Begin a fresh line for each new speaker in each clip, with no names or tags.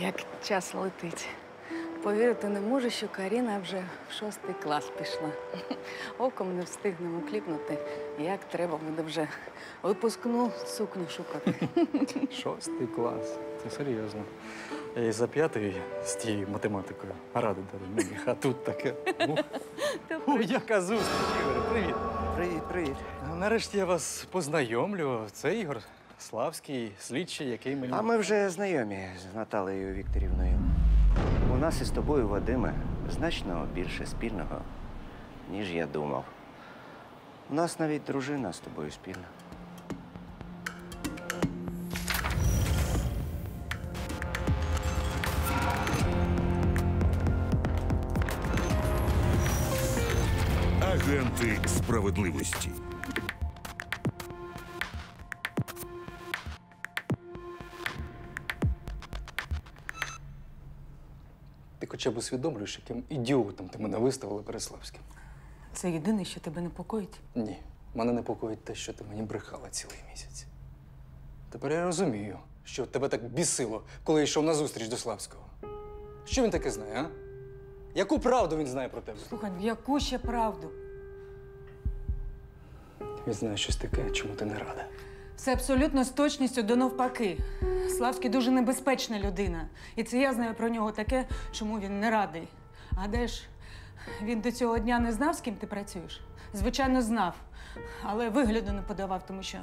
Як час летить. Повірити не можу, що Каріна вже в шостий клас пішла. Оком не встигнемо кліпнути, як треба буде вже випускну сукню шукати.
Шостий клас. Це серйозно. Я і за п'ятий з тією математикою ради дали міг, а тут таке. Ух. Ой, яка зустріч, Ігор, привіт.
Привіт, привіт.
Нарешті я вас познайомлю. Це Ігор Славський, слідчий, який мені.
А ми вже знайомі з Наталею Вікторівною. У нас із тобою, Вадиме, значно більше спільного, ніж я думав. У нас навіть дружина з тобою спільна.
Агенти справедливості.
Хоча б усвідомлюєш, яким ідіотом ти мене виставила перед Славським.
Це єдине, що тебе непокоїть.
Ні, мене непокоїть те, що ти мені брехала цілий місяць. Тепер я розумію, що тебе так бісило, коли я йшов на зустріч до Славського. Що він таке знає, а? Яку правду він знає про тебе?
Слухай, в яку ще правду?
Він знає щось таке, чому ти не рада.
Все абсолютно з точністю до навпаки. Славський дуже небезпечна людина. І це я знаю про нього таке, чому він не радий. Гадаєш, він до цього дня не знав, з ким ти працюєш? Звичайно, знав, але вигляду не подавав, тому що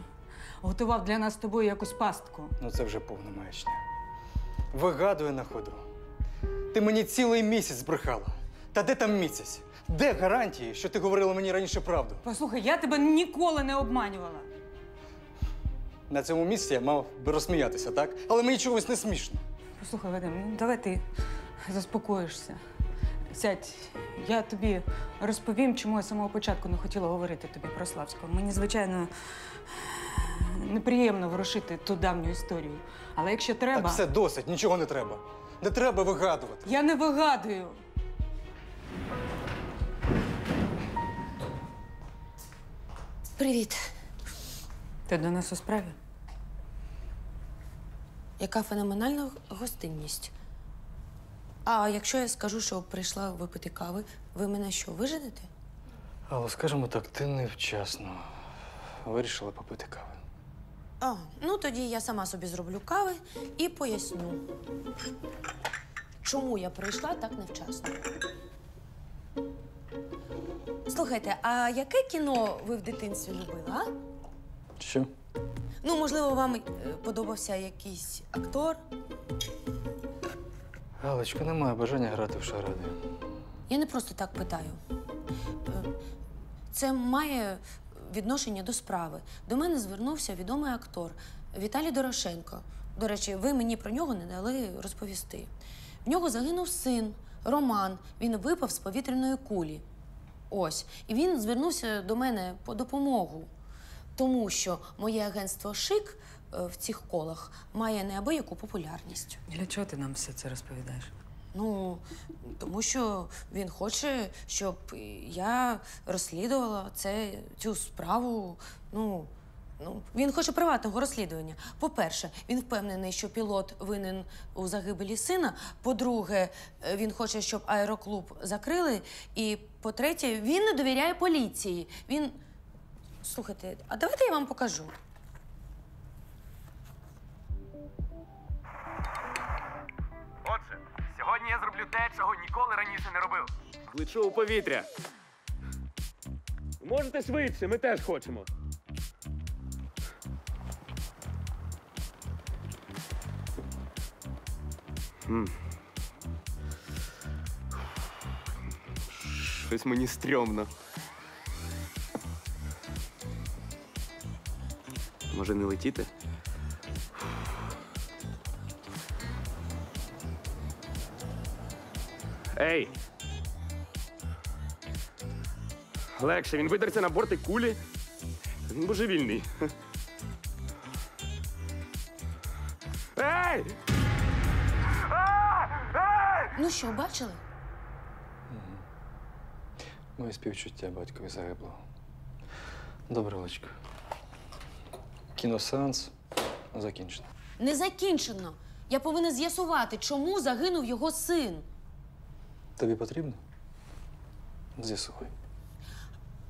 готував для нас з тобою якусь пастку.
Ну це вже повна маячня. Вигадує на ходу. Ти мені цілий місяць збрехала. Та де там місяць? Де гарантії, що ти говорила мені раніше правду?
Послухай, я тебе ніколи не обманювала.
На цьому місці я мав би розсміятися, так? Але мені чогось не смішно.
Послухай, Вадим, ну давай ти заспокоїшся. Сядь, я тобі розповім, чому я з самого початку не хотіла говорити тобі про Славського. Мені, звичайно, неприємно ворушити ту давню історію. Але якщо треба.
Так все досить, нічого не треба. Не треба вигадувати.
Я не вигадую.
Привіт.
Ти до нас у справі?
Яка феноменальна гостинність. А якщо я скажу, що прийшла випити кави, ви мене що, виженете?
Але скажімо так, ти невчасно вирішила попити кави.
А, ну тоді я сама собі зроблю кави і поясню, чому я прийшла так невчасно. Слухайте, а яке кіно ви в дитинстві любили, а?
Що?
Ну, можливо, вам е, подобався якийсь актор?
Галочка, немає бажання грати в шаради.
Я не просто так питаю. Е, Це має відношення до справи. До мене звернувся відомий актор Віталій Дорошенко. До речі, ви мені про нього не дали розповісти. В нього загинув син Роман. Він випав з повітряної кулі. Ось. І він звернувся до мене по допомогу. Тому що моє агентство Шик е, в цих колах має неабияку популярність.
Для чого ти нам все це розповідаєш?
Ну, тому що він хоче, щоб я розслідувала це, цю справу. Ну, ну, він хоче приватного розслідування. По-перше, він впевнений, що пілот винен у загибелі сина. По-друге, е, він хоче, щоб аероклуб закрили. І по-третє, він не довіряє поліції. Він. Слухайте, а давайте я вам покажу.
Отже, сьогодні я зроблю те, чого ніколи раніше не робив.
Лечу у повітря. Можете швидше, ми теж хочемо. М. Щось мені стрьомно. Може не летіти? Ей! Легше, він видерся на борти кулі. Він божевільний. Ей!
Ну що, бачили?
Моє співчуття батькові загиблого. Добре, Олечко. Кіносеанс закінчено.
Не закінчено. Я повинна з'ясувати, чому загинув його син.
Тобі потрібно? З'ясуй.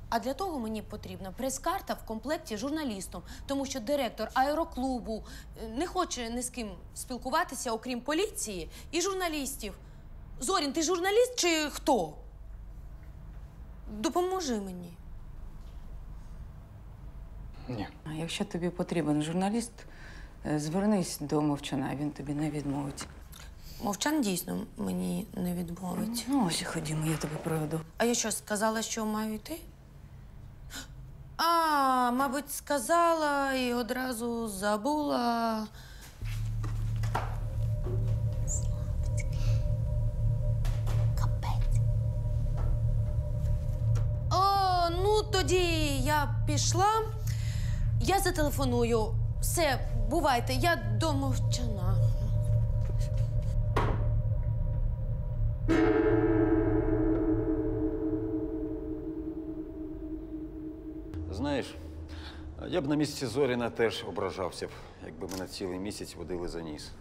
А для того мені потрібна прес-карта в комплекті з журналістом, тому що директор аероклубу е, не хоче ні з ким спілкуватися, окрім поліції і журналістів. Зорін, ти журналіст чи хто? Допоможи мені.
Ні.
А якщо тобі потрібен журналіст, е, звернись до мовчана, він тобі не відмовить.
Мовчан дійсно мені не відмовить.
Ну, ось і ходімо, я тебе проведу.
А я що, сказала, що маю йти? А, мабуть, сказала і одразу забула. О, ну тоді я пішла. Я зателефоную. Все, бувайте, я до мовчана.
Знаєш, я б на місці Зоріна теж ображався б, якби мене цілий місяць водили за ніс.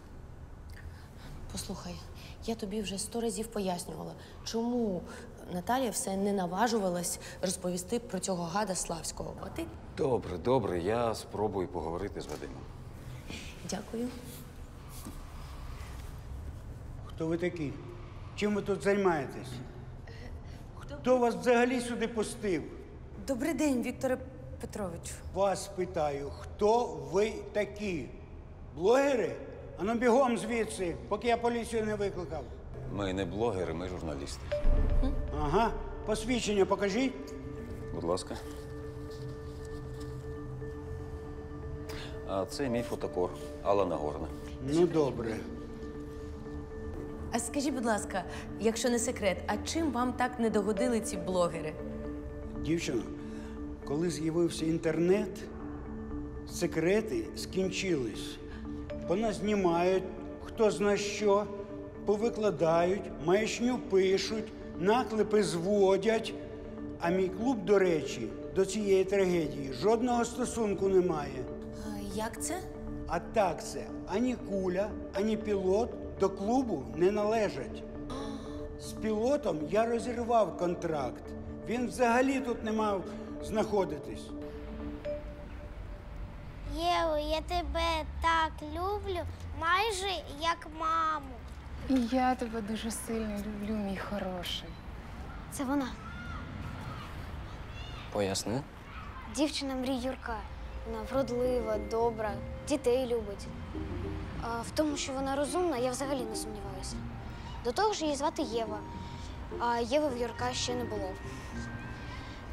Послухай, я тобі вже сто разів пояснювала, чому Наталія все не наважувалась розповісти про цього гада Славського. А ти
Добре, добре, я спробую поговорити з Вадимом.
дякую.
Хто ви такі? Чим ви тут займаєтесь? Хто вас взагалі сюди пустив?
Добрий день, Вікторе Петровичу.
Вас питаю, хто ви такі? Блогери? Ану бігом звідси, поки я поліцію не викликав.
Ми не блогери, ми журналісти.
Ага, посвідчення покажіть.
Будь ласка. А це мій фотокор Алла Нагорна.
Ну, добре.
А скажіть, будь ласка, якщо не секрет, а чим вам так не догодили ці блогери?
Дівчино, коли з'явився інтернет, секрети скінчились. Поназнімають, хто зна що, повикладають, маячню пишуть, наклепи зводять. А мій клуб, до речі, до цієї трагедії жодного стосунку не має.
Як це?
А так це ані куля, ані пілот до клубу не належать. З пілотом я розірвав контракт. Він взагалі тут не мав знаходитись.
Єво, я тебе так люблю, майже як маму.
І я тебе дуже сильно люблю, мій хороший.
Це вона,
Поясни.
дівчина мрій Юрка. Вона вродлива, добра, дітей любить. А в тому, що вона розумна, я взагалі не сумніваюся. До того ж, її звати Єва, а Єви в Юрка ще не було.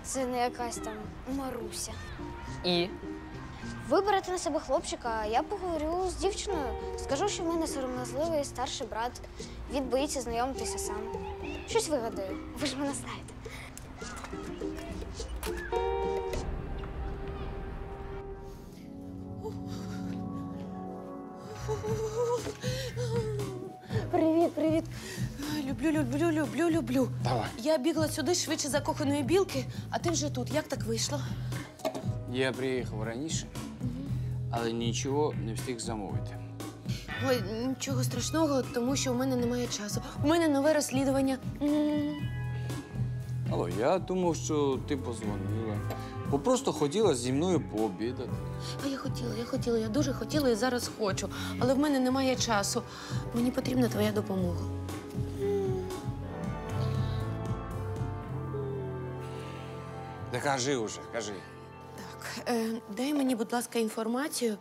Це не якась там Маруся.
І
Виберете на себе хлопчика, я поговорю з дівчиною. Скажу, що в мене сором'язливий старший брат. Він боїться знайомитися сам. Щось вигадаю, ви ж мене знаєте.
Привіт, привіт. Люблю, люблю, люблю, люблю.
Давай.
Я бігла сюди швидше закоханої білки, а ти вже тут. Як так вийшло?
Я приїхав раніше, але нічого не встиг замовити.
Ой, нічого страшного, тому що у мене немає часу. У мене нове розслідування.
Алло, я думав, що ти позвонила. Бо просто хотіла зі мною пообідати.
А я хотіла, я хотіла, я дуже хотіла і зараз хочу. Але в мене немає часу. Мені потрібна твоя допомога.
Та кажи уже, кажи.
Так, е, дай мені, будь ласка, інформацію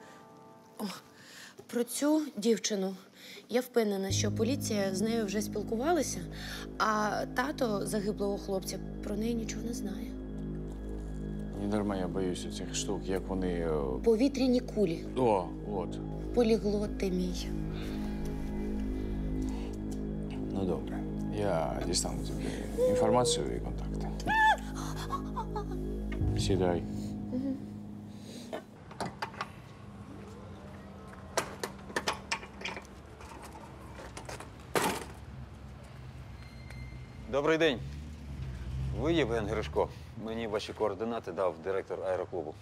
о, про цю дівчину. Я впевнена, що поліція з нею вже спілкувалася, а тато загиблого хлопця про неї нічого не знає.
Не дарма я боюся цих штук, як вони. е,
Повітряні кулі,
О, от.
поліглот ти мій.
Ну добре. Я дістану тобі інформацію і контакти. Сідай.
Добрий день. Ви Євген Гришко. Мені ваші координати дав директор аероклубу.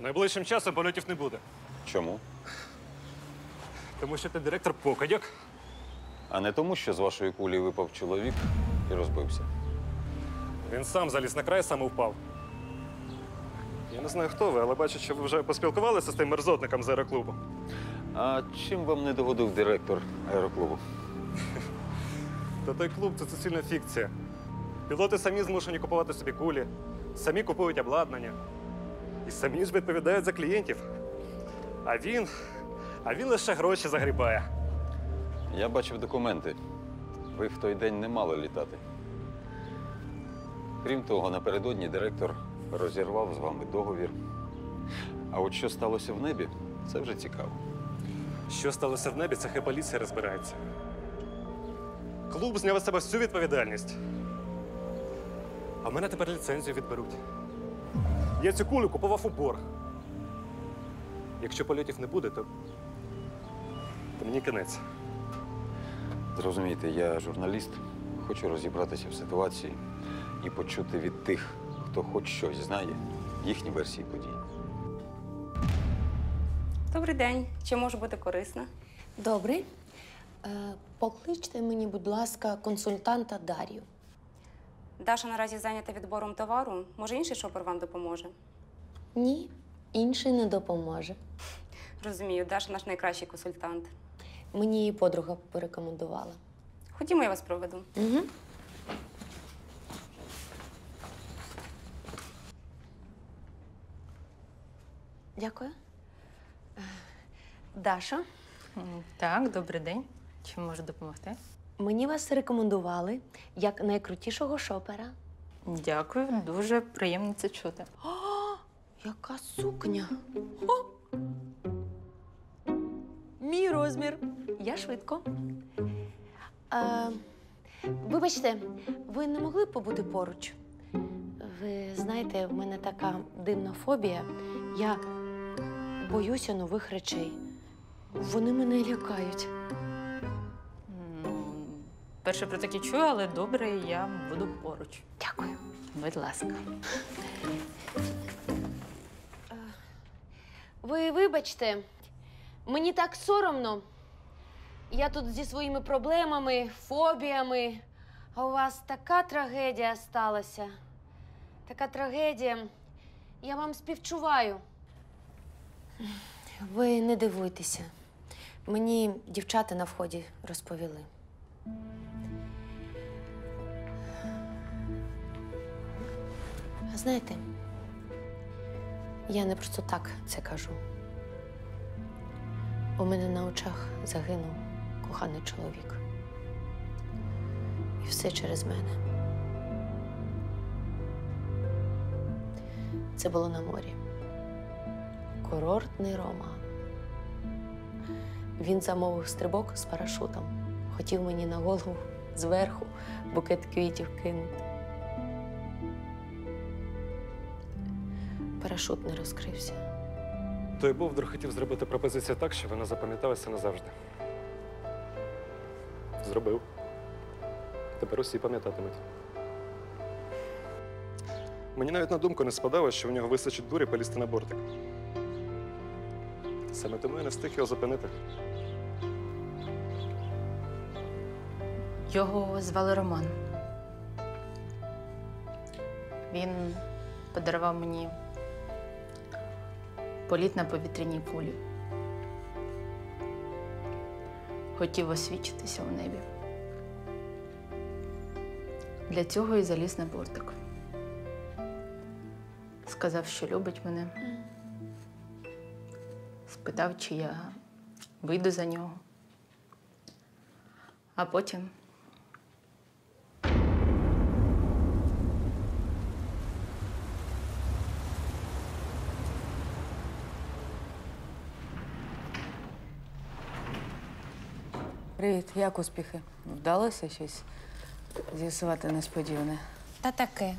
Найближчим часом польотів не буде.
Чому?
Тому що ти директор покидьок.
А не тому, що з вашої кулі випав чоловік і розбився.
Він сам заліз на край, сам і впав. Я не знаю, хто ви, але бачу, що ви вже поспілкувалися з тим мерзотником з аероклубу.
А чим вам не догодив директор аероклубу?
Та той клуб це суцільна фікція. Пілоти самі змушені купувати собі кулі, самі купують обладнання і самі ж відповідають за клієнтів. А він. А він лише гроші загрібає.
Я бачив документи. Ви в той день не мали літати. Крім того, напередодні директор розірвав з вами договір. А от що сталося в небі, це вже цікаво.
Що сталося в небі, це хай поліція розбирається. Клуб зняв з себе всю відповідальність. А в мене тепер ліцензію відберуть. Я цю кулю купував у борг. Якщо польотів не буде, то, то мені кінець.
Зрозумійте, я журналіст, хочу розібратися в ситуації і почути від тих, хто хоч щось знає, їхні версії подій.
Добрий день. Чи можу бути корисна?
Добре. Е, покличте мені, будь ласка, консультанта Дар'ю.
Даша наразі зайнята відбором товару. Може, інший шопер вам допоможе?
Ні, інший не допоможе.
Розумію, Даша наш найкращий консультант.
Мені її подруга порекомендувала.
Ходімо, я вас проведу.
Угу. Дякую. Даша,
Так, добрий день. Чим можу допомогти?
мені вас рекомендували як найкрутішого шопера.
Дякую, дуже приємно це чути.
О, яка сукня! Мій розмір. Я швидко. Е, вибачте, ви не могли б побути поруч? Ви знаєте, в мене така дивна фобія. Я боюся нових речей. Вони мене лякають.
Перше про таке чую, але добре, я буду поруч.
Дякую.
Будь ласка.
Ви вибачте, мені так соромно. Я тут зі своїми проблемами, фобіями, а у вас така трагедія сталася. Така трагедія. Я вам співчуваю. Ви не дивуйтеся. Мені дівчата на вході розповіли. Знаєте, я не просто так це кажу. У мене на очах загинув коханий чоловік. І все через мене. Це було на морі. Курортний роман. Він замовив стрибок з парашутом. Хотів мені на голову зверху букет квітів кинути. Парашут не розкрився.
Той Бовдур хотів зробити пропозицію так, що вона запам'яталася назавжди. Зробив. Тепер усі пам'ятатимуть. Мені навіть на думку не спадало, що в нього вистачить дурі полізти на бортик. Саме тому я не встиг його зупинити.
Його звали Роман. Він подарував мені політ на повітряній кулі. Хотів освічитися у небі. Для цього і заліз на бортик. Сказав, що любить мене. Спитав, чи я вийду за нього. А потім
Привіт, як успіхи? Вдалося щось з'ясувати несподіване?
Та таке.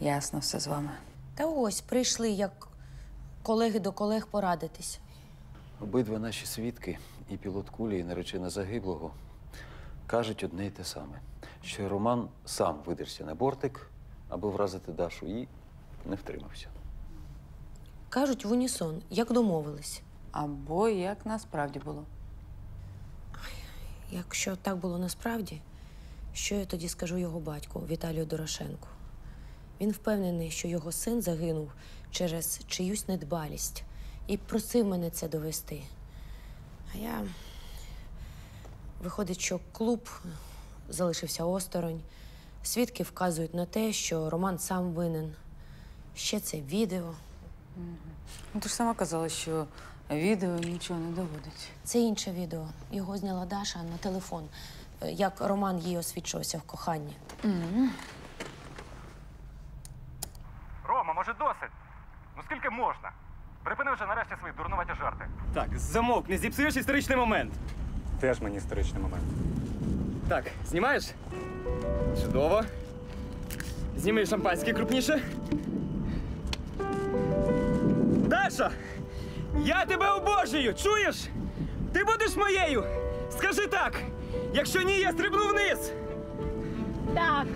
Ясно все з вами.
Та ось прийшли як колеги до колег порадитись.
Обидва наші свідки, і пілот кулі, і наречена загиблого, кажуть одне й те саме: що Роман сам видерся на бортик, аби вразити Дашу і не втримався.
скажуть в унісон, як домовились.
Або як насправді було.
Якщо так було насправді, що я тоді скажу його батьку Віталію Дорошенку? Він впевнений, що його син загинув через чиюсь недбалість і просив мене це довести. А я. Виходить, що клуб залишився осторонь. Свідки вказують на те, що Роман сам винен. Ще це відео.
Ну, ти ж сама казала, що відео нічого не доводить.
Це інше відео. Його зняла Даша на телефон, е, як Роман їй освідчувався в коханні.
Рома, може досить? Ну скільки можна? Припини вже нарешті свої дурнуваті жарти.
Так, замовк, не зіпсуєш історичний момент.
Теж мені історичний момент.
Так, знімаєш? Чудово. Зніми шампанське крупніше. Даша! Я тебе обожнюю! Чуєш? Ти будеш моєю! Скажи так! Якщо ні, я стрибну вниз!
Так,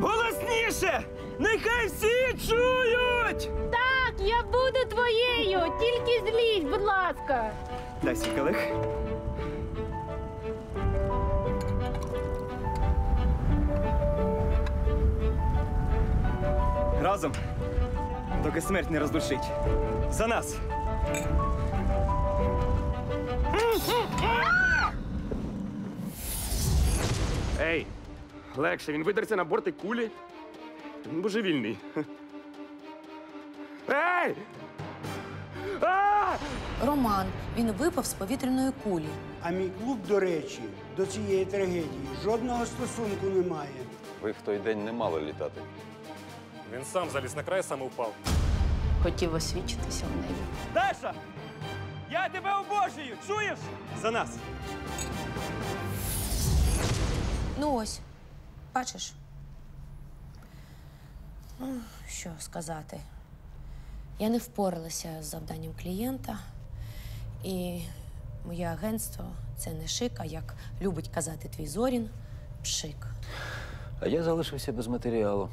Голосніше! Нехай всі чують!
так, я буду твоєю. Тільки злізь, будь ласка.
Дай свій калих. Разом, доки смерть не роздушить. За нас!
Ей, легше, він видерся на борти кулі. Він божевільний. Ей! А!
Роман, він випав з повітряної кулі.
А мій клуб, до речі, до цієї трагедії жодного стосунку не має.
Ви в той день не мали літати.
Він сам заліз на край, саме впав.
Хотів освічитися в небі.
Даша! Я тебе обожнюю! Чуєш? За нас!
Ну ось, бачиш. Ну, Що сказати? Я не впоралася з завданням клієнта, і моє агентство це не шик, а як любить казати твій Зорін, пшик.
А я залишився без матеріалу.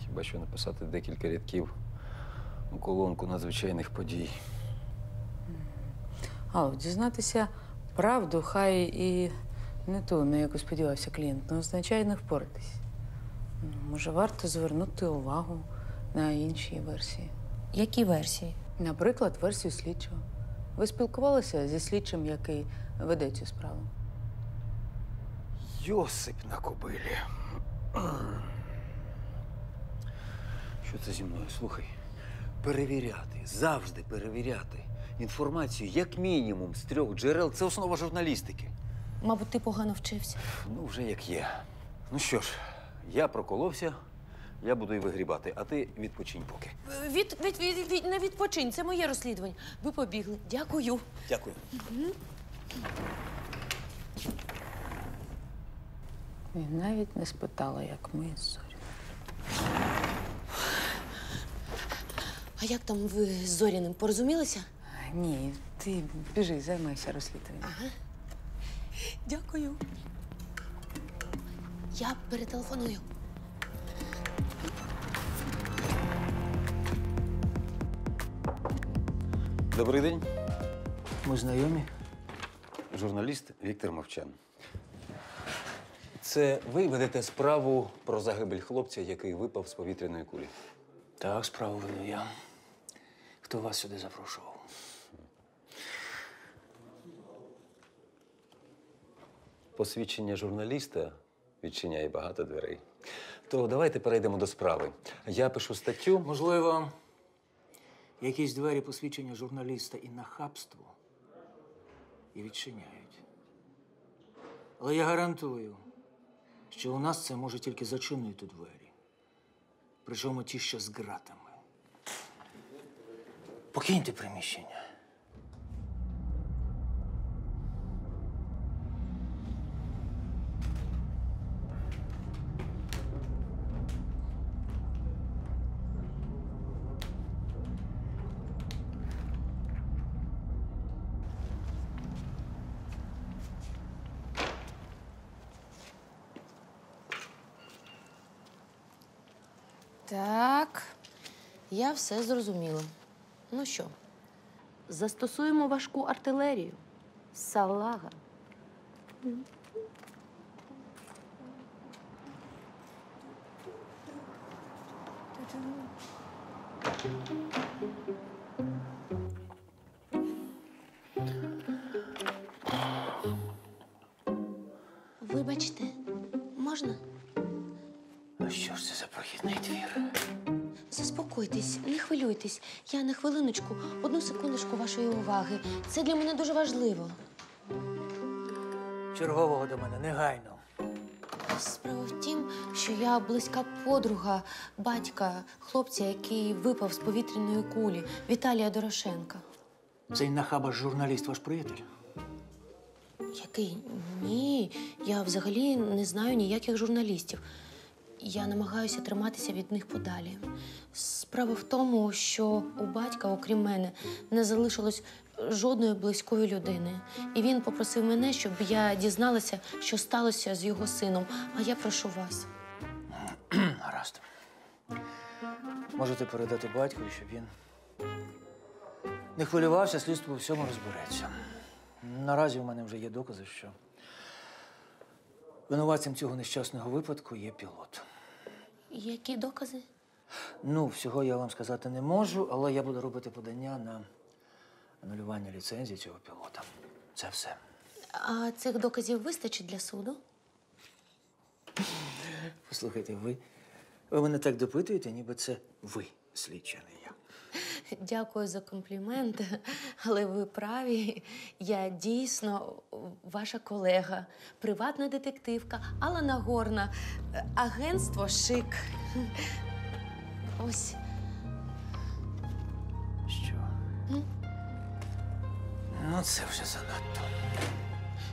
Хіба що написати декілька рядків у колонку надзвичайних подій.
А, дізнатися правду, хай і не ту, на яку сподівався клієнт, не означає не впоратись. Ну, Може, варто звернути увагу на інші версії.
Які версії?
Наприклад, версію слідчого. Ви спілкувалися зі слідчим, який веде цю справу?
Йосип на кобилі. Що це зі мною? Слухай. Перевіряти, завжди перевіряти інформацію, як мінімум, з трьох джерел це основа журналістики.
Мабуть, ти погано вчився.
Ну, вже як є. Ну що ж, я проколовся, я буду і вигрібати, а ти відпочинь поки.
Від, від, від, від, не відпочинь, це моє розслідування. Ви побігли. Дякую.
Дякую.
І навіть не спитала, як ми з Зорі.
А як там ви з Зоряним порозумілися?
Ні, ти біжи, займайся розслідуванням.
Дякую. Я перетелефоную.
Добрий день.
Ми знайомі?
Журналіст Віктор Мовчан. Це ви ведете справу про загибель хлопця, який випав з повітряної кулі.
Так, справу веду я. Хто вас сюди запрошував?
Посвідчення журналіста відчиняє багато дверей. То давайте перейдемо до справи. Я пишу статтю.
Можливо, якісь двері посвідчення журналіста і нахабство і відчиняють. Але я гарантую, що у нас це може тільки зачинити двері. Причому ті, що з ґратами. Покиньте приміщення.
Я все зрозуміла. Ну що,
Застосуємо важку артилерію. Салага.
вибачте, хвилюйтесь. Я на хвилиночку, одну секундочку вашої уваги. Це для мене дуже важливо.
Чергового до мене негайно.
Справа в тім, що я близька подруга батька хлопця, який випав з повітряної кулі Віталія Дорошенка.
Цей нахаба журналіст ваш приятель?
Який? Ні, я взагалі не знаю ніяких журналістів. Я намагаюся триматися від них подалі. Справа в тому, що у батька, окрім мене, не залишилось жодної близької людини. І він попросив мене, щоб я дізналася, що сталося з його сином. А я прошу вас.
Гаразд. Можете передати батькові, щоб він не хвилювався, слідство у всьому розбереться. Наразі у мене вже є докази, що винуватцем цього нещасного випадку є пілот.
Які докази?
Ну, всього я вам сказати не можу, але я буду робити подання на анулювання ліцензії цього пілота. Це все.
А цих доказів вистачить для суду?
Послухайте, ви, ви мене так допитуєте, ніби це ви слідча, не я.
Дякую за комплімент, але ви праві. Я дійсно ваша колега, приватна детективка Алла Нагорна, агентство Шик. Ось.
Що? Ну, це вже занадто.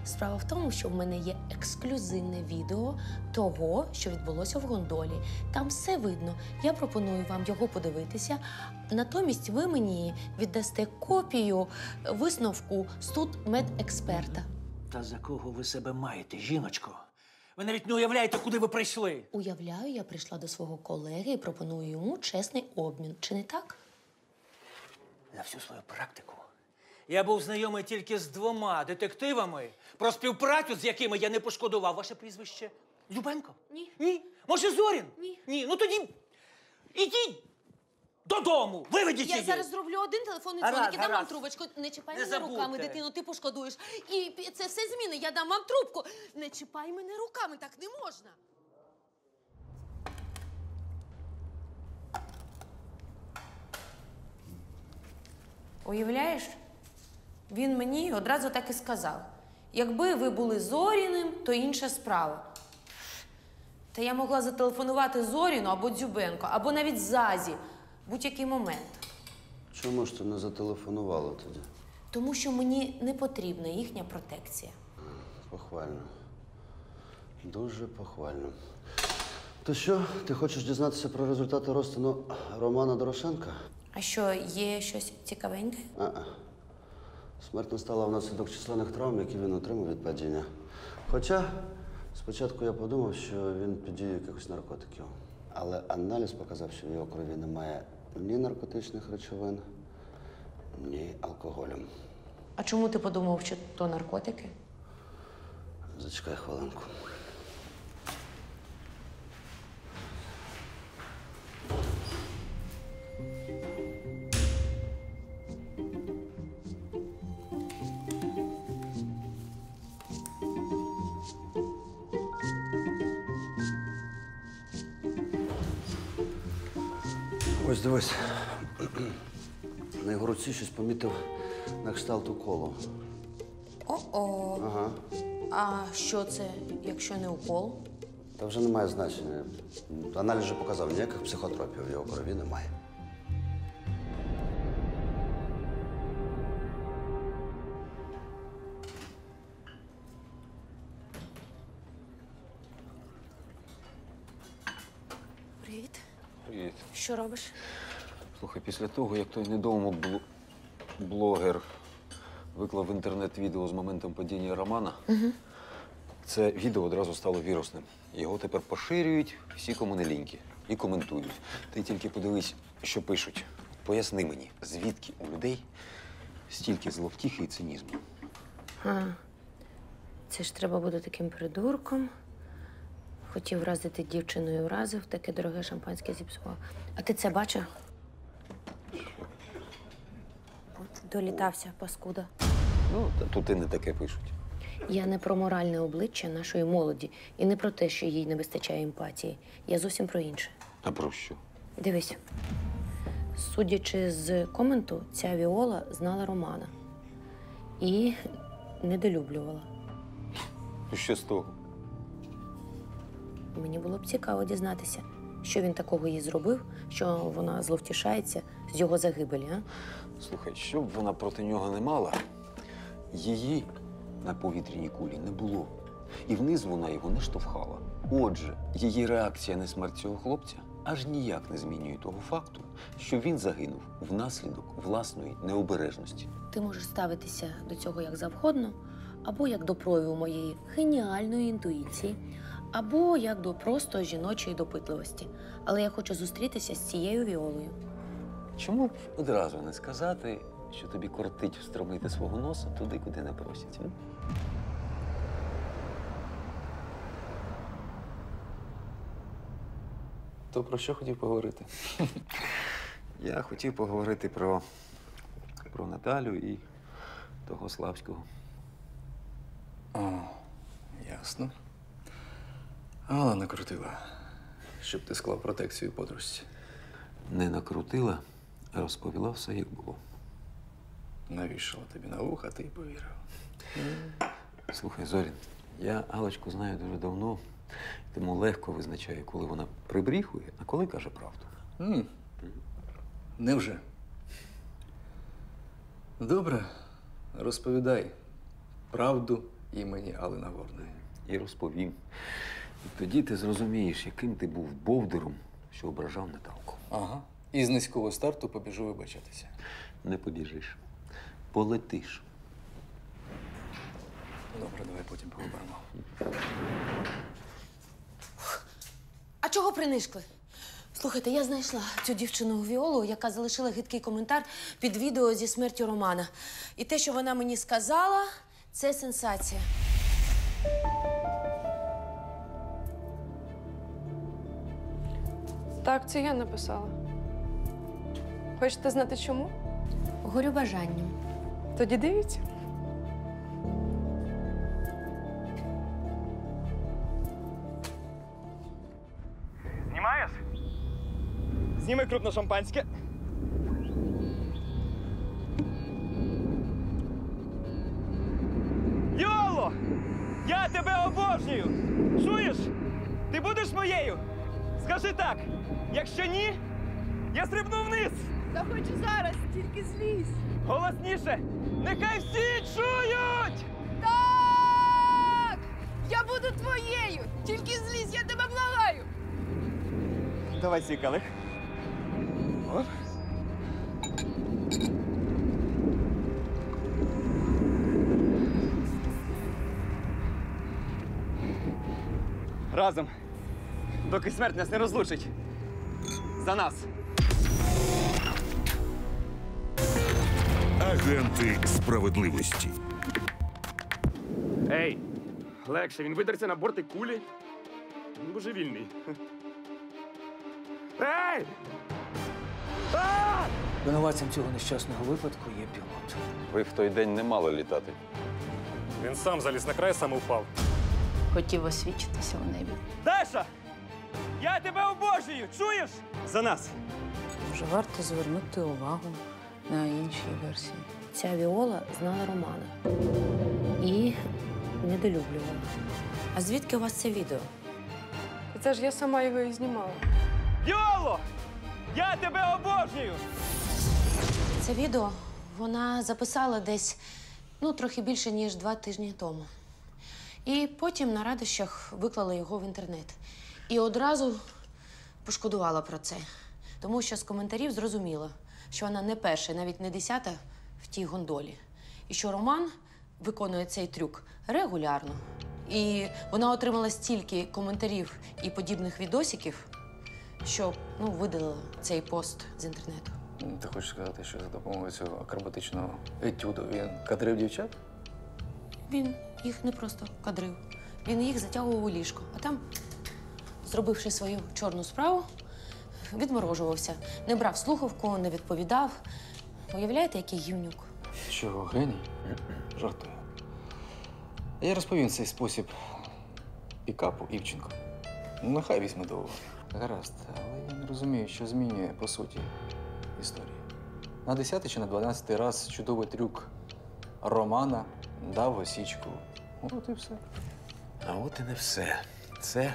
Справа в тому, що в мене є ексклюзивне відео того, що відбулося в гондолі. Там все видно. Я пропоную вам його подивитися. Натомість ви мені віддасте копію висновку судмедексперта.
Та за кого ви себе маєте, жіночко? Ви навіть не уявляєте, куди ви прийшли.
Уявляю, я прийшла до свого колеги і пропоную йому чесний обмін. Чи не так?
За всю свою практику. Я був знайомий тільки з двома детективами, про співпрацю з якими я не пошкодував. Ваше прізвище Любенко?
Ні.
Ні? Може, Зорін?
Ні.
Ні. Ну тоді ідіть додому, виведіть
Я
її.
зараз зроблю один телефонний
Гаразд,
дзвоник і дам вам
гаразд.
трубочку. Не чіпай
Не
мене
забудьте.
руками, дитино, ти пошкодуєш. І пі- це все зміни. Я дам вам трубку. Не чіпай мене руками, так не можна. Уявляєш? Він мені одразу так і сказав. Якби ви були Зоріним, то інша справа. Та я могла зателефонувати Зоріну або Дзюбенко, або навіть Зазі. Будь-який момент.
Чому ж ти не зателефонувала тоді?
Тому що мені не потрібна їхня протекція.
Похвально. Дуже похвально. То що, ти хочеш дізнатися про результати розтину Романа Дорошенка?
А що, є щось цікавеньке?
А-а. Смерть стала внаслідок численних травм, які він отримав від падіння. Хоча спочатку я подумав, що він під дією якихось наркотиків. Але аналіз показав, що в його крові немає ні наркотичних речовин, ні алкоголю.
А чому ти подумав, що то наркотики?
Зачекай хвилинку. Дивись. На його руці щось помітив на кшталт уколу.
О-о.
Ага.
А що це, якщо не укол?
Та вже немає значення. Аналіз вже показав, ніяких психотропів в його крові немає.
Що робиш?
Слухай, після того, як той недовго бл- блогер виклав в інтернет відео з моментом падіння Романа,
Угу.
це відео одразу стало вірусним. Його тепер поширюють всі, кому не ліньки, і коментують. Ти тільки подивись, що пишуть. поясни мені, звідки у людей стільки зловтіхи і цинізму?
А, це ж треба бути таким придурком. Хотів вразити дівчину і вразив, таке дороге шампанське зіпсував. А ти це бачив? От долітався, паскуда.
Ну, та тут і не таке пишуть.
Я не про моральне обличчя нашої молоді і не про те, що їй не вистачає емпатії. Я зовсім про інше.
А про що?
Дивись. Судячи з коменту, ця Віола знала Романа і недолюблювала.
Ну, Що з того?
Мені було б цікаво дізнатися, що він такого їй зробив, що вона зловтішається з його загибелі, а?
Слухай, що б вона проти нього не мала, її на повітряній кулі не було. І вниз вона його не штовхала. Отже, її реакція на смерть цього хлопця аж ніяк не змінює того факту, що він загинув внаслідок власної необережності.
Ти можеш ставитися до цього як завгодно, або як до прояву моєї геніальної інтуїції, або як до просто жіночої допитливості. Але я хочу зустрітися з цією Віолою.
Чому б одразу не сказати, що тобі кортить встромити свого носа туди, куди не просять? м?
То про що хотів поговорити?
Я хотів поговорити про, про Наталю і того Славського.
О, ясно. Алла накрутила, щоб ти склав протекцію подружці.
Не накрутила, а розповіла все, як було.
Навішала тобі на вуха, ти й повірив.
Слухай, Зорін, я Алочку знаю дуже давно, тому легко визначаю, коли вона прибріхує, а коли каже правду.
М. Невже? Добре, розповідай правду імені Алли Нагорної.
І розповім. І тоді ти зрозумієш, яким ти був бовдером, що ображав Наталку.
Ага. І з низького старту побіжу вибачатися.
Не побіжиш. Полетиш.
Добре, давай потім поговоримо.
А чого принишкли? Слухайте, я знайшла цю дівчину Віолу, яка залишила гидкий коментар під відео зі смертю Романа. І те, що вона мені сказала, це сенсація.
Так, це я написала. Хочете знати чому?
Горю бажанням.
Тоді дивіться.
Знімаєш? Зніми крупно шампанське. Скажи так. Якщо ні, я стрибну вниз.
Та хочу зараз, тільки злізь.
Голосніше! Нехай всі чують!
Так! Я буду твоєю! Тільки злізь, я тебе благаю!
Давай сікали. Разом. Доки смерть нас не розлучить. За нас.
Агенти справедливості.
Ей, легше, він видерся на борти кулі. Він божевільний. Ей! А!
Винуватцем цього нещасного випадку є пілот.
Ви в той день не мали літати.
Він сам заліз на край, сам упав.
Хотів освічитися у небі.
Даша! Я тебе обожнюю! Чуєш? За нас!
Може, варто звернути увагу на інші версії.
Ця Віола знала Романа і недолюблювала. А звідки у вас це відео?
Це ж я сама його і знімала.
Йоло! Я тебе обожнюю!
Це відео вона записала десь ну, трохи більше, ніж два тижні тому. І потім на радощах виклала його в інтернет. І одразу пошкодувала про це. Тому що з коментарів зрозуміла, що вона не перша, навіть не десята в тій гондолі. І що Роман виконує цей трюк регулярно. І вона отримала стільки коментарів і подібних відосиків, що ну, видалила цей пост з інтернету.
Ти хочеш сказати, що за допомогою цього акробатичного етюду він кадрив дівчат?
Він їх не просто кадрив. Він їх затягував у ліжко, а там, зробивши свою чорну справу, відморожувався. Не брав слухавку, не відповідав. Уявляєте, який гівнюк?
Чого, геній? Жартую. Я розповім цей спосіб пікапу Івченко. Ну, нехай візьме до уваги. Гаразд, але я не розумію, що змінює по суті історію. На 10 чи на 12 раз чудовий трюк Романа дав осічку. От і все.
А от і не все. Це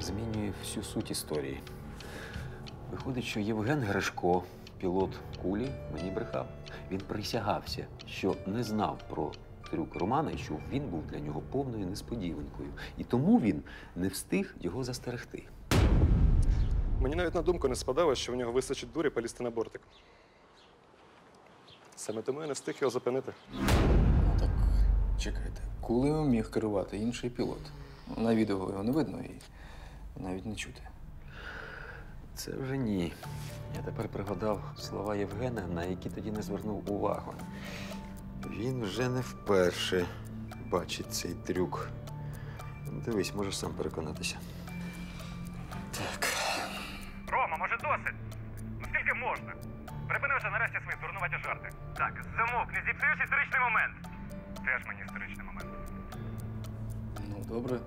змінює всю суть історії. Виходить, що Євген Гришко, пілот кулі, мені брехав. Він присягався, що не знав про трюк Романа і що він був для нього повною несподіванкою. І тому він не встиг його застерегти.
Мені навіть на думку не спадало, що в нього вистачить дурі полізти на бортик. Саме тому я не встиг його зупинити.
Чекайте, кулею міг керувати інший пілот. На відео його не видно і навіть не чути.
Це вже ні. Я тепер пригадав слова Євгена, на які тоді не звернув увагу. Він вже не вперше бачить цей трюк. Дивись, можеш сам переконатися. Так.
Рома, може досить? Ну скільки можна? Припини вже нарешті свої дурнуваті жарти. Так, замовк, не зіпсуєш історичний момент. Теж мені історичний момент.
Ну, добре,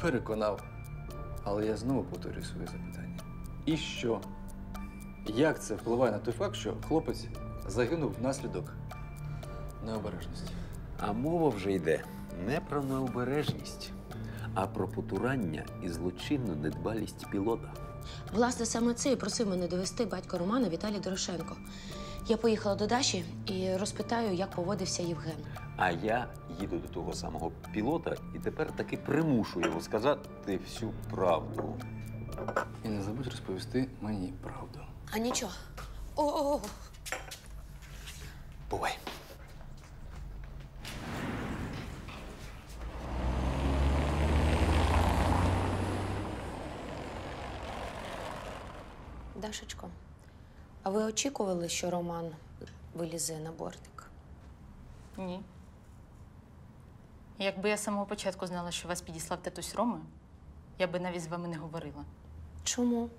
переконав. Але я знову повторюю своє запитання. І що? Як це впливає на той факт, що хлопець загинув внаслідок необережності?
А мова вже йде не про необережність, а про потурання і злочинну недбалість пілота.
Власне, саме це і просив мене довести батько Романа Віталій Дорошенко. Я поїхала до Даші і розпитаю, як поводився Євген.
А я їду до того самого пілота і тепер таки примушу його сказати всю правду.
І не забудь розповісти мені правду.
А нічого. О-о-о.
Бувай.
Дашечко, а ви очікували, що Роман вилізе на бортик?
Ні. Якби я з самого початку знала, що вас підіслав татусь Роми, я би навіть з вами не говорила.
Чому?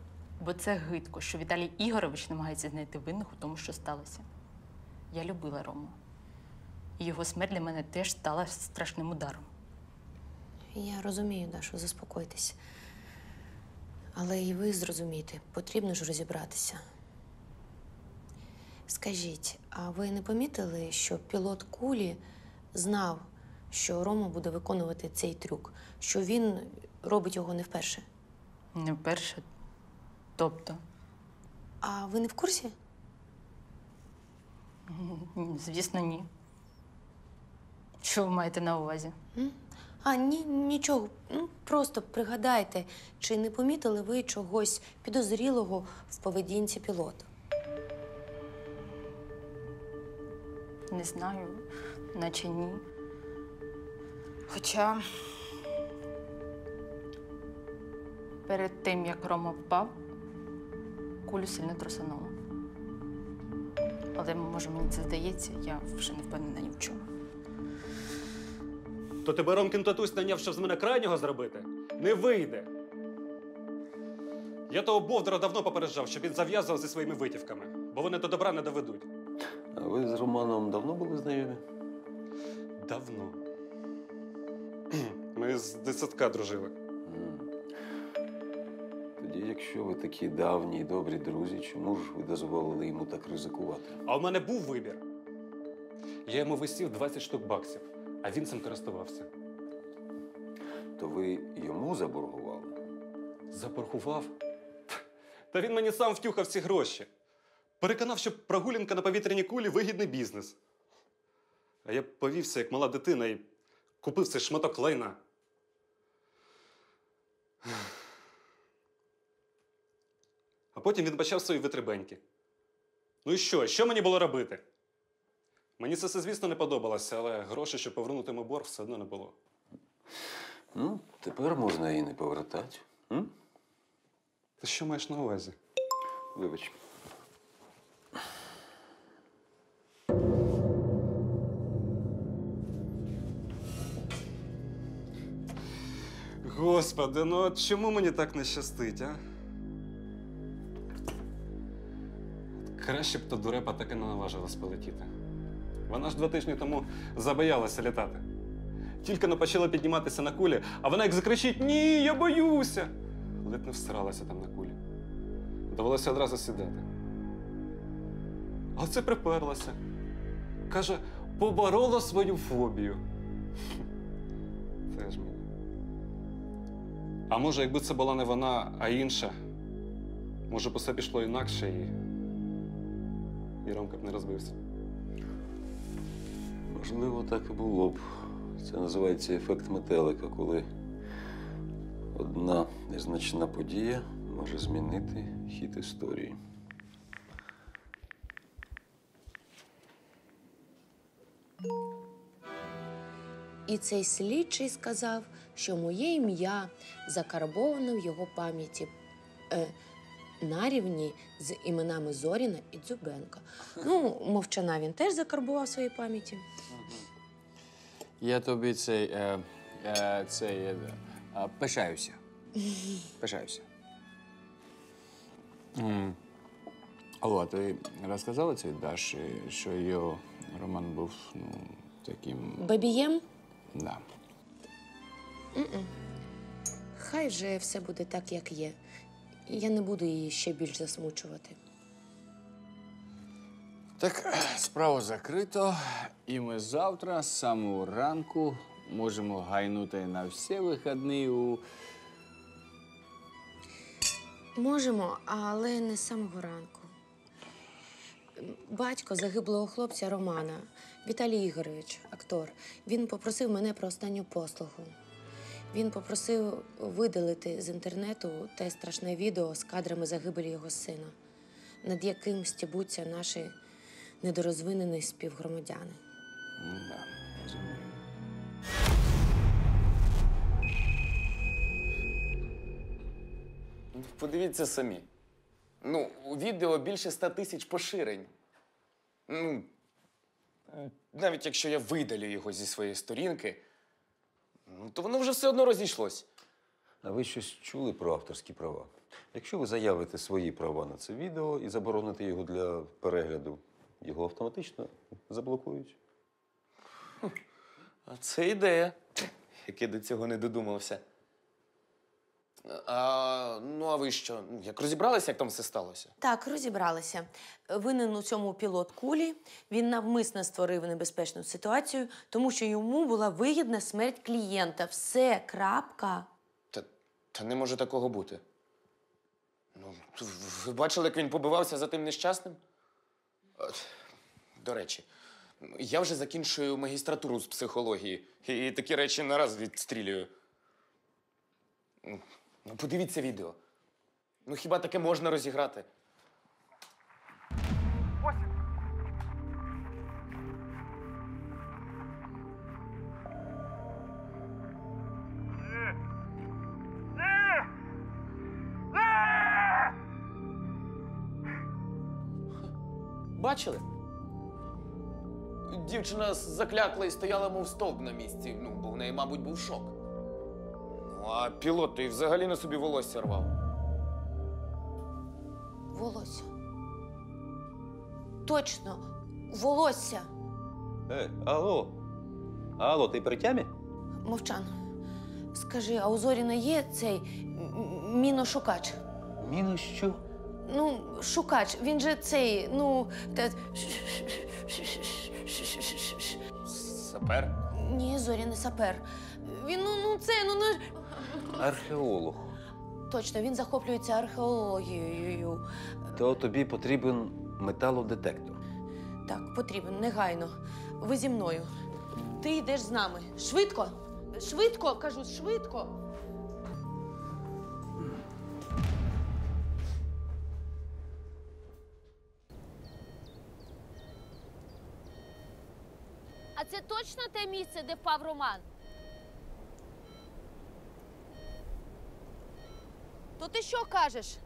Бо це гидко, що Віталій Ігорович намагається знайти винних у тому, що сталося. Я любила Рому. І його смерть для мене теж стала страшним ударом.
Я розумію, Дашо, заспокойтесь. Але і ви зрозумійте, потрібно ж розібратися. Скажіть, а ви не помітили, що пілот кулі знав, що Рома буде виконувати цей трюк, що він робить його не вперше?
Не вперше. Тобто,
А ви не в курсі?
м, звісно, ні. Що ви маєте на увазі?
А, ні, нічого. Ну, просто пригадайте, чи не помітили ви чогось підозрілого в поведінці пілота?
Не знаю, наче ні. Хоча перед тим, як Рома впав, кулю сильно трусануло. Але може мені це здається, я вже не впевнена ні в чому.
То тебе Ромкін татусь наняв, щоб з мене крайнього зробити? Не вийде. Я того Бовдора давно попереджав, щоб він зав'язував зі своїми витівками, бо вони до добра не доведуть.
А ви з Романом давно були знайомі?
Давно. Ми з десятка дружили.
Тоді, якщо ви такі давні і добрі друзі, чому ж ви дозволили йому так ризикувати?
А у мене був вибір. Я йому висів 20 штук баксів, а він цим користувався.
То ви йому заборгували?
Заборгував? Та він мені сам втюхав ці гроші. Переконав, що прогулянка на повітряній кулі вигідний бізнес. А я повівся як мала дитина і купив цей шматок лайна. А потім він почав свої витребеньки. Ну і що? Що мені було робити? Мені це все, звісно, не подобалося, але грошей, щоб повернути йому борг, все одно не було.
Ну, тепер можна і не повертати. М?
Ти що маєш на увазі?
Вибач.
Господи, ну от чому мені так не щастить, а? Краще б то дурепа таки не наважилась полетіти. Вона ж два тижні тому забоялася літати. Тільки не почала підніматися на кулі, а вона як закричить Ні, я боюся. Ледь не всралася там на кулі. Довелося одразу сідати. А це приперлася. Каже, поборола свою фобію. Теж мені. А може, якби це була не вона, а інша, може б усе пішло інакше і. І Ромка б не розбився.
Можливо, так і було б. Це називається ефект метелика, коли одна незначна подія може змінити хід історії.
І цей слідчий сказав, що моє ім'я закарбовано в його пам'яті е, на рівні з іменами Зоріна і Дзюбенка. Ну, мовчана він теж закарбував в своїй пам'яті.
Я тобі цей, е, е, цей е, е, пишаюся. Пишаюся. М. Алло, а ти розказала цій Даші, що її роман був ну, таким.
Бабієм?
Да.
М-м. Хай же все буде так, як є. Я не буду її ще більш засмучувати.
Так, справу закрито, і ми завтра з самого ранку можемо гайнути на всі вихідні у.
Можемо, але не з самого ранку. Батько загиблого хлопця Романа, Віталій Ігорович, актор, він попросив мене про останню послугу. Він попросив видалити з інтернету те страшне відео з кадрами загибелі його сина, над яким стібуться наші недорозвинені співгромадяни.
Да, розумію.
Подивіться самі. Ну, у відео більше ста тисяч поширень. Ну, навіть якщо я видалю його зі своєї сторінки, ну, то воно вже все одно розійшлось.
А ви щось чули про авторські права? Якщо ви заявите свої права на це відео і забороните його для перегляду, його автоматично заблокують.
А це ідея, Який до цього не додумався. А, ну, а ви що? Ну, Як розібралися, як там все сталося?
Так, розібралися. Винен у цьому пілот кулі. Він навмисно створив небезпечну ситуацію, тому що йому була вигідна смерть клієнта. Все, крапка.
Та не може такого бути. Ну, т- ви бачили, як він побивався за тим нещасним? Е, До речі, я вже закінчую магістратуру з психології і такі речі нараз відстрілюю. Ну, подивіться відео. Ну, хіба таке можна розіграти? Бачили? Дівчина заклякла і стояла, мов стовп на місці. Ну, бо в неї, мабуть, був шок. Ну, а пілот той взагалі на собі волосся рвав.
Волосся. Точно, волосся.
Е, алло. Алло, ти при тямі?
Мовчан. Скажи, а у Зоріна є цей м- м- міношукач?
Мінус що?
Ну, шукач, він же цей, ну. Та...
Сапер?
Ні, Зорі не сапер. Він ну, ну це, ну ну.
Археолог.
Точно, він захоплюється археологією.
То тобі потрібен металодетектор.
Так, потрібен, негайно. Ви зі мною. Ти йдеш з нами. Швидко! Швидко, кажу, швидко.
А це точно те місце, де впав Роман?
То ти що кажеш?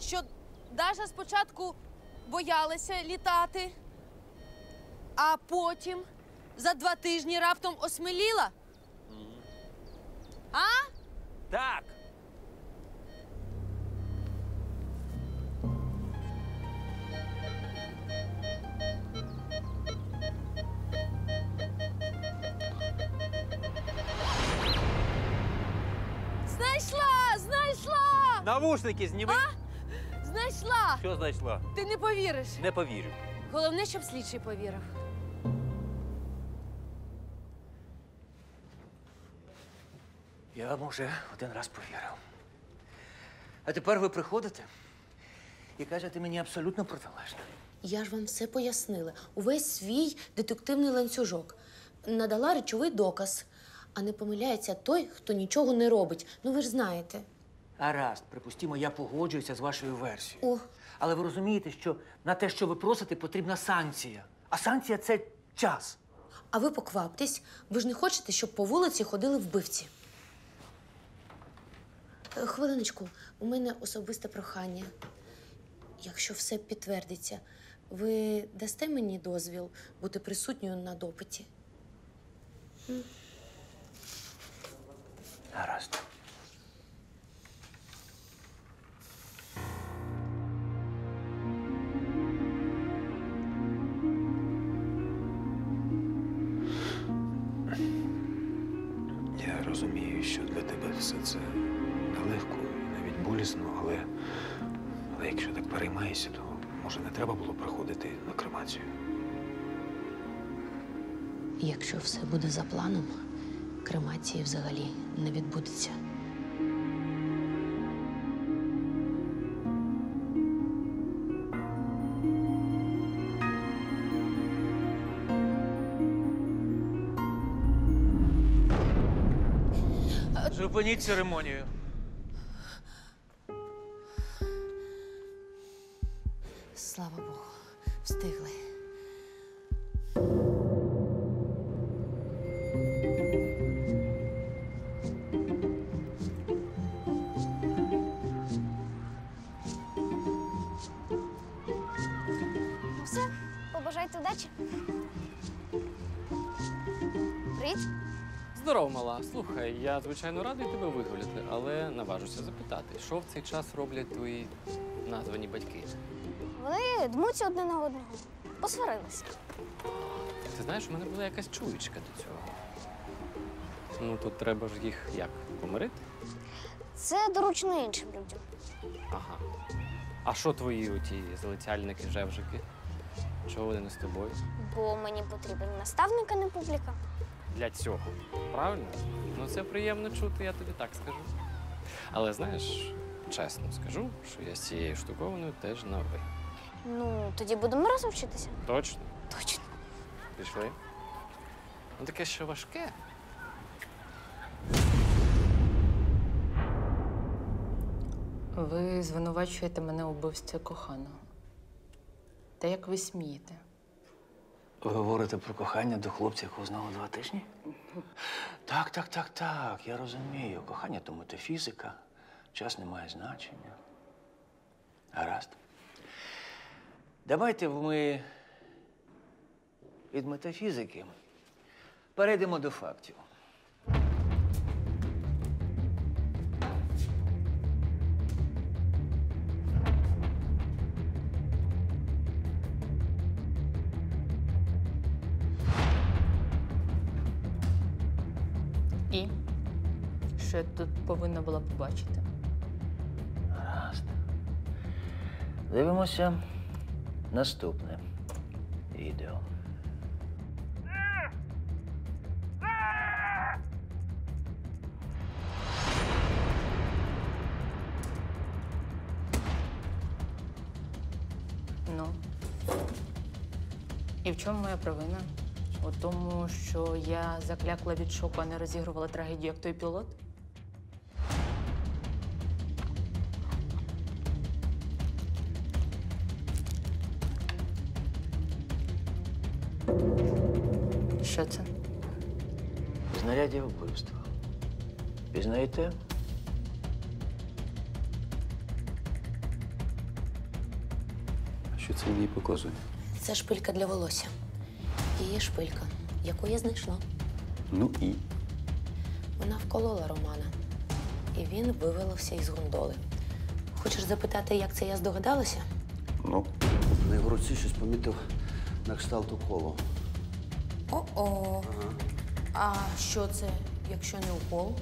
Що Даша спочатку боялася літати, а потім за два тижні раптом осмеліла? А?
Так. Навушники зніми.
Знайшла!
Що знайшла?
Ти не повіриш.
Не повірю.
Головне, щоб слідчий повірив.
Я вам уже один раз повірив. А тепер ви приходите і кажете мені абсолютно протилежне.
Я ж вам все пояснила. Увесь свій детективний ланцюжок. Надала речовий доказ. А не помиляється той, хто нічого не робить. Ну ви ж знаєте.
Гаразд, припустімо, я погоджуюся з вашою версією.
О,
Але ви розумієте, що на те, що ви просите, потрібна санкція. А санкція це час.
а ви покваптесь. Ви ж не хочете, щоб по вулиці ходили вбивці. Е, Хвилиночку, у мене особисте прохання. Якщо все підтвердиться, ви дасте мені дозвіл бути присутньою на допиті?
Гаразд.
Все це нелегко і навіть болісно, але, але якщо так переймаєшся, то може не треба було приходити на кремацію.
Якщо все буде за планом, кремації взагалі не відбудеться.
Зупиніть церемонію.
Звичайно радий тебе вигуляти, але наважуся запитати, що в цей час роблять твої названі батьки?
Вони дмуться одне на одного. Посварилися.
Ти знаєш, у мене була якась чуєчка до цього. Ну тут треба ж їх як помирити?
Це доручено іншим людям.
Ага. А що твої оті залицяльники, жевжики? Чого вони не з тобою?
Бо мені потрібен наставник, а не публіка.
Для цього. Правильно? Ну це приємно чути, я тобі так скажу. Але знаєш, чесно скажу, що я з цією штуковиною теж на ви.
Ну, тоді будемо разом вчитися.
Точно?
Точно.
Пішли. Ну таке що важке.
Ви звинувачуєте мене у вбивстві коханого. Та як ви смієте?
Ви говорите про кохання до хлопця, якого знали два тижні? Так, так, так, так. Я розумію. Кохання то метафізика. Час не має значення. Гаразд. Давайте ми від метафізики перейдемо до фактів.
Що я тут повинна була побачити?
Гаразд. Дивимося наступне відео.
Ну. І в чому моя провина? У тому, що я заклякла від шоку, а не розігрувала трагедію, як той пілот?
Пізнаєте?
Що це їй показує?
Це шпилька для волосся. Її шпилька, яку я знайшла.
Ну і
Вона вколола Романа. і він вивалився із гондоли. Хочеш запитати, як це я здогадалася?
Ну,
На його руці щось помітив на кшталт уколу.
О-о. А що це, якщо не укол?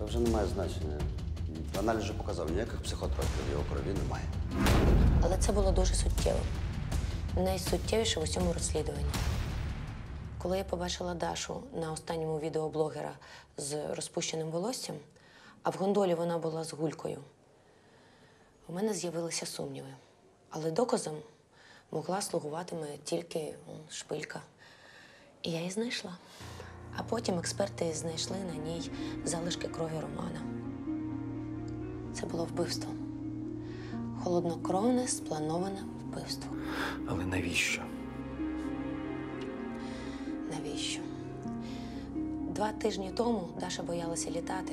Та вже немає значення. Аналіз вже показав, ніяких психотропів в його крові немає.
Але це було дуже суттєво. Найсуттєвіше в усьому розслідуванні. Коли я побачила Дашу на останньому відео блогера з розпущеним волоссям, а в гондолі вона була з гулькою, у мене з'явилися сумніви. Але доказом могла слугуватиме тільки шпилька. І я її знайшла. А потім експерти знайшли на ній залишки крові Романа. Це було вбивство. Холоднокровне, сплановане вбивство.
але навіщо?
Навіщо? Два тижні тому Даша боялася літати.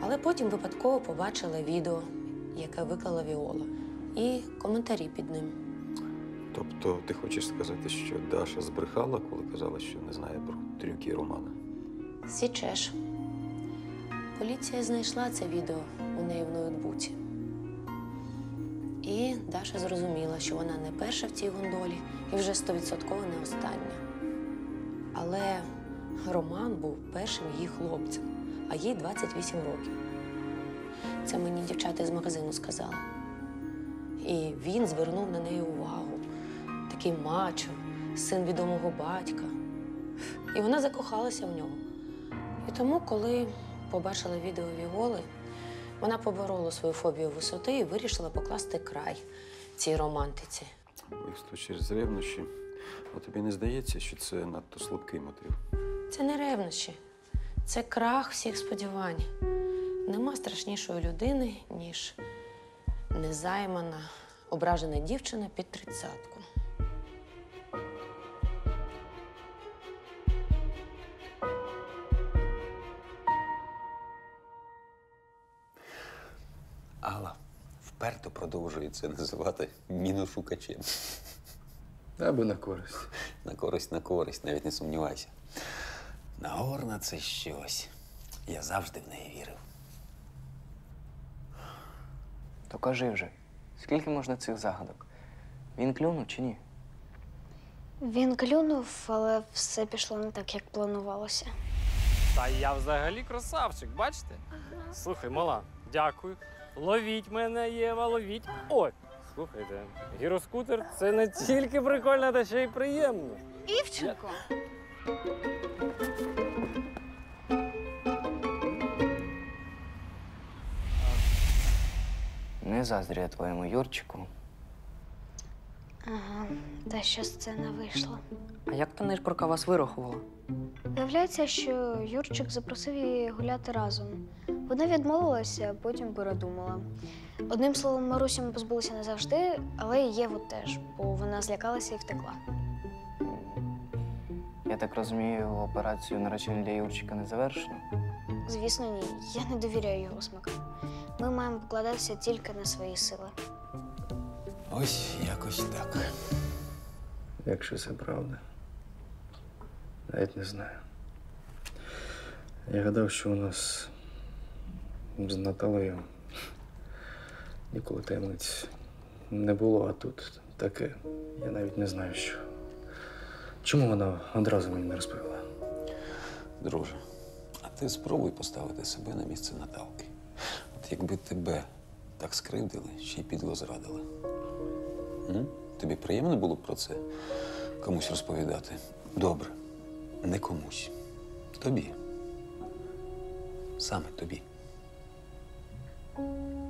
Але потім випадково побачила відео, яке виклала Віола, і коментарі під ним.
Тобто ти хочеш сказати, що Даша збрехала, коли казала, що не знає про трюки Романа?
Січеш. Поліція знайшла це відео у неї в ноутбуці. І Даша зрозуміла, що вона не перша в цій гондолі і вже стовідсотково не остання. Але Роман був першим її хлопцем, а їй 28 років. Це мені дівчата з магазину сказали. І він звернув на неї увагу. Такий мачо, син відомого батька. І вона закохалася в нього. І тому, коли побачила відео Віоли, вона поборола свою фобію висоти і вирішила покласти край цій романтиці.
Вбивство через ревнощі. А тобі не здається, що це надто слабкий мотив?
Це не ревнощі, це крах всіх сподівань. Нема страшнішої людини, ніж незаймана, ображена дівчина під тридцятку.
Алла вперто продовжує це називати міношукачем.
Аби на користь.
На користь, на користь, навіть не сумнівайся. Нагорна це щось. Я завжди в неї вірив.
То кажи вже, скільки можна цих загадок? Він клюнув чи ні?
Він клюнув, але все пішло не так, як планувалося.
Та я взагалі красавчик, бачите? Слухай, мала, дякую. Ловіть мене, Єва, ловіть. Ой, слухайте, гіроскутер це не тільки прикольно, та ще й приємно.
Івченко!
Не заздрю я твоєму Юрчику.
Ага, та що сцена вийшла.
А як та нишпорка вас вирахувала?
Виявляється, що Юрчик запросив її гуляти разом. Вона відмовилася, а потім передумала. Одним словом, Марусю ми позбулися назавжди, але і Єву теж, бо вона злякалася і втекла.
Я так розумію, операцію наречення для Юрчика не завершено.
Звісно, ні. Я не довіряю його смакам. Ми маємо покладатися тільки на свої сили.
Ось якось так.
Якщо це правда. Навіть не знаю. Я гадав, що у нас з Наталею ніколи таємниць не було, а тут таке. Я навіть не знаю, що. Чому вона одразу мені не розповіла?
Друже, а ти спробуй поставити себе на місце Наталки. От якби тебе так скривдили, ще й підло зрадили. М? Тобі приємно було б про це комусь розповідати? Добре, не комусь. Тобі. Саме тобі. thank you